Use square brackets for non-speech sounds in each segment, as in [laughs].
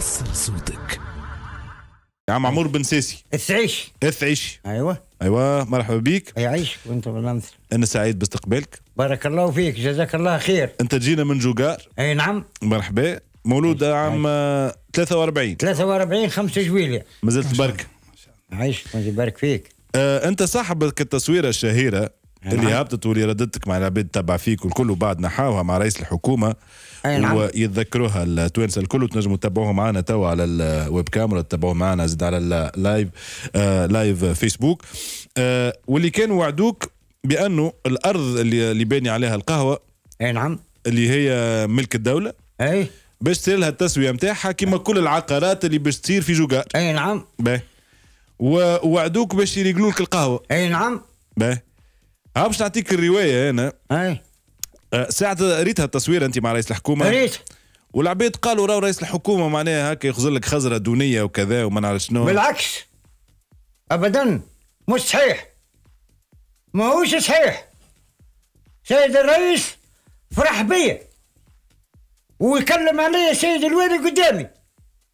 وصل صوتك. يا عم عمور بن ساسي تعيش اثعيش أيوه. أيوه مرحبا بيك. يعيش وأنت بالامثل أنا سعيد باستقبالك. بارك الله فيك جزاك الله خير. أنت تجينا من جوجار. أي نعم. مرحبا. مولود عام آه، 43 43 5 جويلية. ما زلت برك عيش الله يبارك فيك. آه أنت صاحبك التصويره الشهيرة اللي نعم. هبطت واللي ردتك مع العباد تبع فيك والكل وبعد نحاوها مع رئيس الحكومة نعم. ويتذكروها التوانسة. الكل تنجموا تتابعوها معنا توا على ال webcam را تتابعوها معنا زد على ال live آه live فيسبوك آه واللي كانوا وعدوك بأنه الأرض اللي اللي باني عليها القهوة أي نعم. اللي هي ملك الدولة أي. باش تصير لها التسوية نتاعها كما كل العقارات اللي باش تصير في جوجار أي نعم. باهي. ووعدوك باش يريڨلوا لك القهوة. أي نعم. باهي. ها باش نعطيك الرواية أنا أي. أه، ساعة ريتها التصوير أنت مع رئيس الحكومة. ريت. والعباد قالوا راهو رئيس الحكومة معناها هكا يخزر لك خزرة دونية وكذا وما نعرف شنو. بالعكس. ابدا. مش صحيح. ما هوش صحيح. سيد الرئيس فرح بيا. ويكلم علي سيد الوالي قدامي.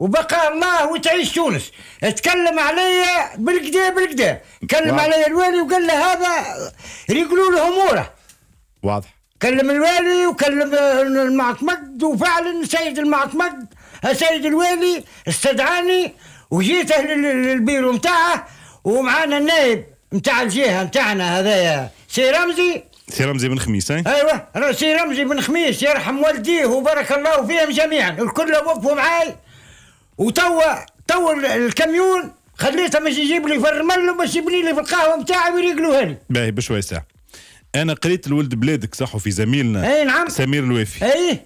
وبقى الله وتعيش تونس. اتكلم علي بالكدا بالكدا كلم واو. علي الوالي وقال له هذا يقولوا له أموره. واضح. كلم الوالي وكلم المعتمد وفعلا سيد المعتمد سيد الوالي استدعاني وجيت لل- للبيرو متاعه ومعانا النائب متاع الجهة متاعنا هذايا سي رمزي. سي رمزي بن خميس هاي أيوه. سي رمزي بن خميس يرحم والديه وبارك الله فيهم جميعا. الكل وقفوا معاي. وتوا توا الكاميون خليته باش يجيب لي في الرمل باش يبني لي في القهوة متاعي ويريقلوها لي باهي بشوي ساعة. أنا قريت لولد بلادك صحفي زميلنا اي نعم. سمير الوافي اي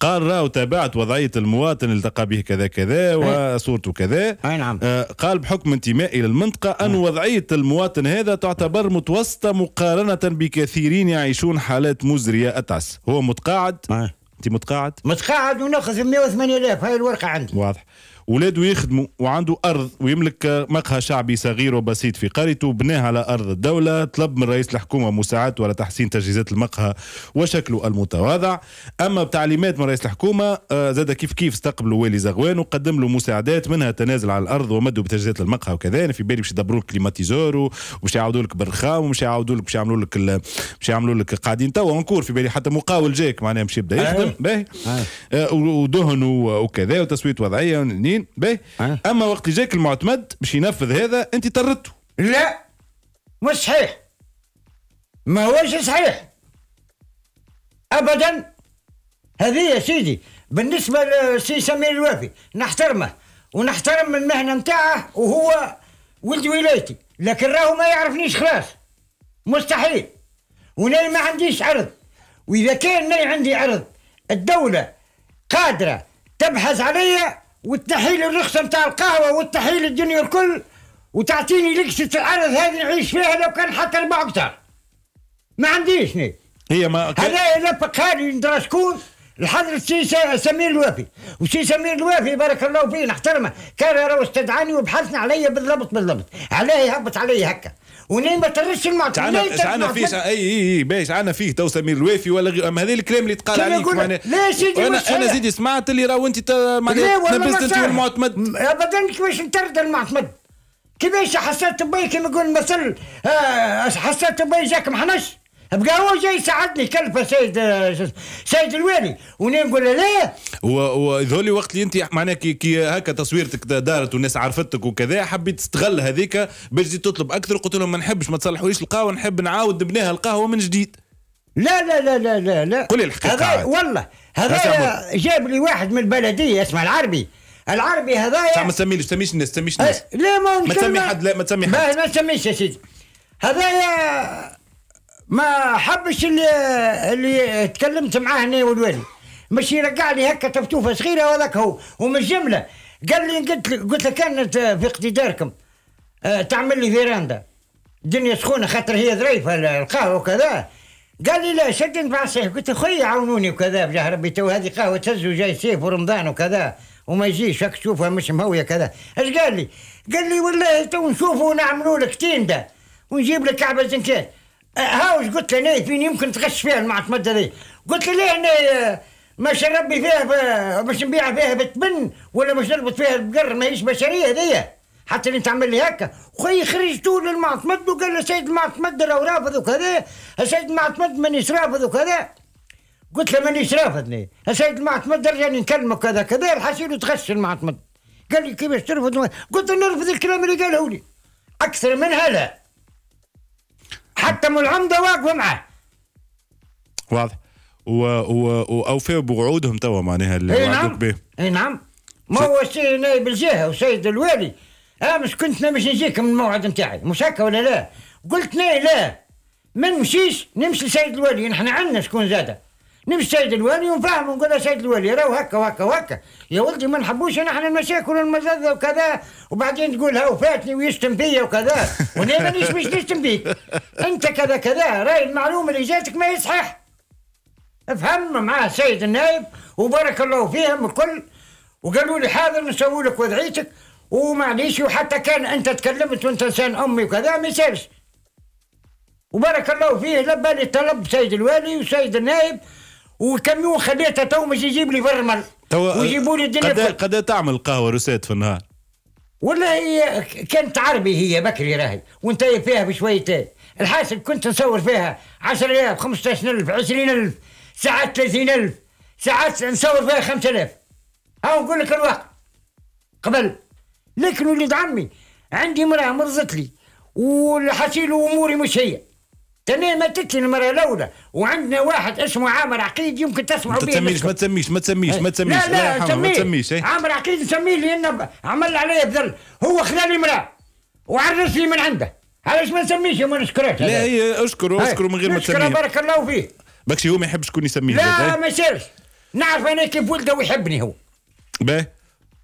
قال راهو تابعت وضعية المواطن اللي التقى به كذا كذا وصورته كذا. أي نعم. آه قال بحكم انتمائي للمنطقة أن وضعية المواطن هذا تعتبر متوسطة مقارنة بكثيرين يعيشون حالات مزرية أتعس. هو متقاعد؟ أي. أنت متقاعد؟ متقاعد وناخذ 108 هاي الورقة عندي. واضح. ولاده يخدموا وعنده أرض ويملك مقهى شعبي صغير وبسيط في قريته بناه على أرض الدولة طلب من رئيس الحكومة مساعدته على تحسين تجهيزات المقهى وشكله المتواضع. أما بتعليمات من رئيس الحكومة آه، زاد كيف كيف استقبلوا والي زغوان وقدم له مساعدات منها تنازل على الأرض ومدوا بتجهيزات المقهى وكذا أنا في بالي باش يدبروا لك climatiseur وباش يعاودوا لك بالرخام ومش يعاودوا لك باش يعملوا لك باش يعملوا لك قاعدين توا. encore في بالي حتى مقاول جاك معناها باش يبدأ يخدم. باهي. آه، ودهن وكذا وتسويه وضعية. ونين باهي أه. أما وقت جاك المعتمد باش ينفذ هذا أنت طردته. لا. مش صحيح. ما هوش صحيح. ابدا. هذه يا سيدي بالنسبة لسي سمير الوافي نحترمه ونحترم المهنه متاعه وهو ولد ولايتي لكن راهو ما يعرفنيش خلاص. مستحيل. وأنا ما عنديش عرض. وإذا كان ناي عندي عرض الدولة قادرة تبحث عليا وتنحي لي الرخصة نتاع القهوة وتنحي لي الدنيا الكل وتعطيني لقسه العرض هذه نعيش فيها لو كان حتى أربع أكثر ما عنديش ني. هي ما هذا لا بقالي ندرى شكون الحضرة سي سمير الوافي وسي سمير الوافي بارك الله فيه نحترمه كان راهو استدعاني وبحثنا عليا بالضبط بالضبط. علاه يهبط علي هكا. ونين ما ترش المعتمد شعنا شعنا فيه إي إي إي باهي شعنا فيه تو سمير الوافي ولا غير أما هذا الكلام اللي تقال عليك معناها لا يا سيدي أنا أنا. زيدي سمعت اللي راهو انت معناها تنبست انت. والمعتمد ابدا كيفاش نترد المعتمد كيفاش حسيت بي كيما يقول المثل آه، حسيت بي جاك محنش؟ بقى هو جاي يساعدني كلفه سيد سيد الوالي ونين نقول له لا وذولي وقت اللي انت معناها كي, كي هكا تصويرتك دارت والناس عرفتك وكذا حبيت تستغل هذيك باش تطلب أكثر. قلت لهم ما نحبش ما تصلحوليش القهوة نحب نعاود نبنيها القهوة من جديد. لا لا لا لا لا لا. قولي الحقيقة. هذا. والله هذا. جاب لي واحد من البلدية اسمه العربي. العربي هذايا ما تسميش تسميش الناس تسميش الناس أه، لا ما ما تسمي حد لا ما تسمي حد. ما تسميش يا سيدي. هذايا ما حبش اللي اللي تكلمت معاه أنا والوالي مش يرجع لي هكا تفتوفة صغيرة وذاك هو ومش جمله قال لي قلت له قلت له كانت في اقتداركم. آه، تعمل لي véranda. الدنيا سخونة خاطر هي ظريفة القهوة وكذا. قال لي لا شدني مع الصيف قلت خويا عاونوني وكذا بجاه ربي تو هذه قهوة تهز وجاي صيف ورمضان وكذا وما يجيش هاك تشوفها مش مهوية كذا. إيش قال لي؟ قال لي والله تو نشوفوا ونعملوا لك تيندا ونجيب لك كعبة زنكات هاوش قلت له ناي فين يمكن تغش فيها المعتمد هذي قلت له ليه أنا مش نربي فيها. مش نبيع فيها بتبن ولا مش نربط فيها بقر ماهيش بشرية هذيا. حتى اللي تعمل لي هكا. خوي خرجتوا للمعتمد وقال له سيد المعتمد لو رافض وكذا. السيد المعتمد مانيش رافض وكذا. قلت له مانيش رافضني. السيد المعتمد رجعني نكلمه كذا كذا الحسين تغش المعتمد قال لي كيفاش ترفض؟ قلت له نرفض الكلام اللي قاله لي. أكثر من هذا حتى من العمدة واقفة معاه واضح. و... و... واوفوا بوعودهم توا معناها اللي إي نعم. به. إي نعم. ما هو السي نائب الجهه وسيد الوالي. امس كنت باش نجيك من الموعد نتاعي. مش هكا ولا لا؟ قلت لي لا. ما نمشيش نمشي لسيد الوالي. نحن عندنا شكون زاده. نمشي سيد الوالي ونفهم ونقول له سيد الوالي راهو هكا وهكا وهكا. يا ولدي ما نحبوش نحن المشاكل والمزازه وكذا وبعدين تقول هاو فاتني ويشتم فيا وكذا. وأنا مانيش باش نشتم فيك. أنت كذا كذا راي المعلومة اللي جاتك ما يصحح افهم معاه السيد النائب وبارك الله فيهم الكل. وقالوا لي حاضر نسوي لك وضعيتك. ومعليش وحتى كان أنت تكلمت وأنت إنسان أمي وكذا ما يسالش وبارك الله فيه لبى لي طلب سيد الوالي وسيد النائب وكميون خليته تو مش يجيب لي برمل؟ توا ويجيبوا لي الدنيا قد فل. قد تعمل قهوة روسات في النهار؟ ولا هي كانت عربي هي بكري راهي وانت فيها بشوية الحاصل كنت نصور فيها 10000 15000 20000 ساعات 30000 ساعات نصور فيها 5000 ها نقول لك الواقع قبل. لكن ولد عمي عندي مرأة مرضت لي والحصيل أموري مش هي. تاني ماتت لي المرأة الأولى. وعندنا واحد اسمه عامر عقيد يمكن تسمعوا ما به تسميش نذكر. ما تسميش ما تسميش ما تسميش. لا لا ما تسميش إيه. عامر عقيد نسميه لأنه عمل علي بذل هو خلى لي امرأة. وعرس لي من عنده. علاش ما نسميش ما نشكرك لا هي أشكره أشكره من غير ما تسميه. بارك الله فيه بكشي هو ما يحبش شكون يسميه لا إيه. ما يصيرش. نعرف أنا كيف ولده ويحبني هو. باهي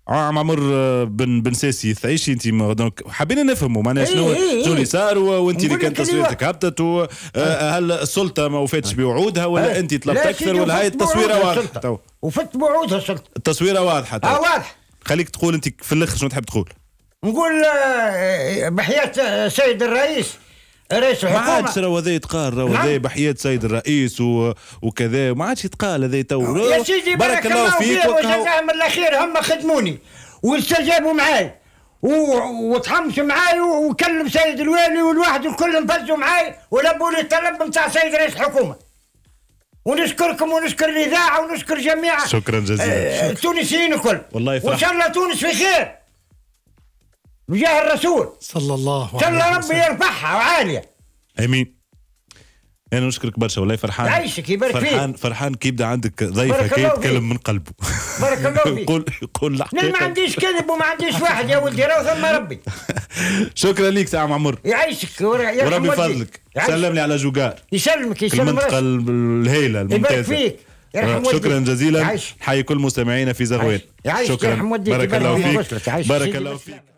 عام عمر آه، بن بن ساسي تعيشي انت ما- دونك حبينا نفهموا معناها إيه، شنو إيه، شنو اللي إيه. صار وانت اللي كانت تصويرتك هبطت آه، هل السلطة ما وفاتش بوعودها ولا إيه. أنت طلبت أكثر ولا هاي التصويرة واضحة. تو وفت بوعودها السلطة. التصويرة واضحة آه تو واضح خليك تقول أنت في الآخر شنو تحب تقول. نقول آه، بحياة آه، سيد الرئيس. رئيس ما الحكومة. عادش راهو هذا يتقال راهو نعم. هذا بحياة سيد الرئيس و... وكذا ما عادش يتقال هذا تو. يا سيدي بارك الله فيك وجزاهم الله خير هم خدموني. واستجابوا معاي. و- وتحمسوا معاي وكلم سيد الوالي والواحد الكل نفذوا معاي ولبوا لي الطلب نتاع سيد رئيس الحكومة. ونشكركم ونشكر الإذاعة ونشكر جميع شكرا جزيلا. آه، التونسيين الكل. والله يفرح. وإن شاء الله تونس في خير. بجاه الرسول صلى الله عليه ربي وسلم يرفعها وعالية آمين أنا نشكرك برشا والله فرحان يعيشك، يبارك فيك. فرحان فرحان كي يبدأ عندك ضيف هكا. يتكلم من قلبه بارك الله فيك. [laughs] يقول يقول أنا ما الحقيقة عنديش كذب وما عنديش واحد يا ولدي راه ثم ربي [laughs] شكرا ليك ساعة عمر يعيشك وربي. يفضلك. سلم لي على جوجار يسلمك يسلم المنطقة راسك الهيلة يبارك فيك يرحم آه، شكرا. جزيلا. حي كل مستمعينا في زغوان. شكرا يرحم والديك. بارك الله فيك. بارك الله. فيك